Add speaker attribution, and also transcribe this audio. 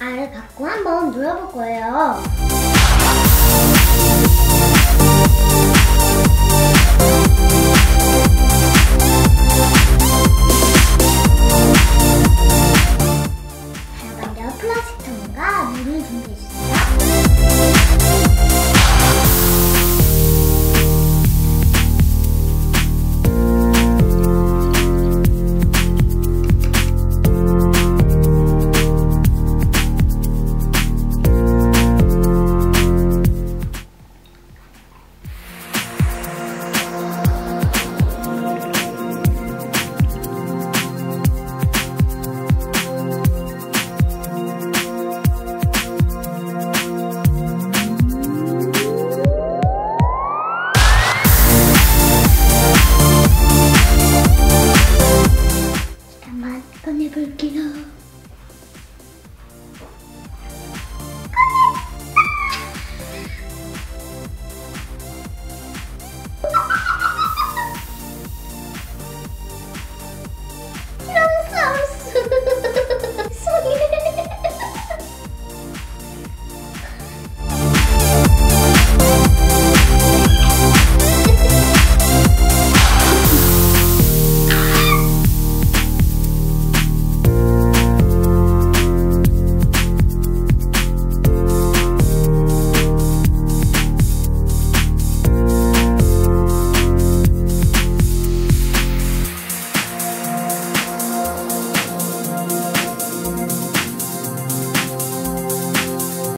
Speaker 1: 알을 갖고 한번 놀아볼 거예요. 자, 먼저 플라스틱 통과 물을 준비해주세요. きな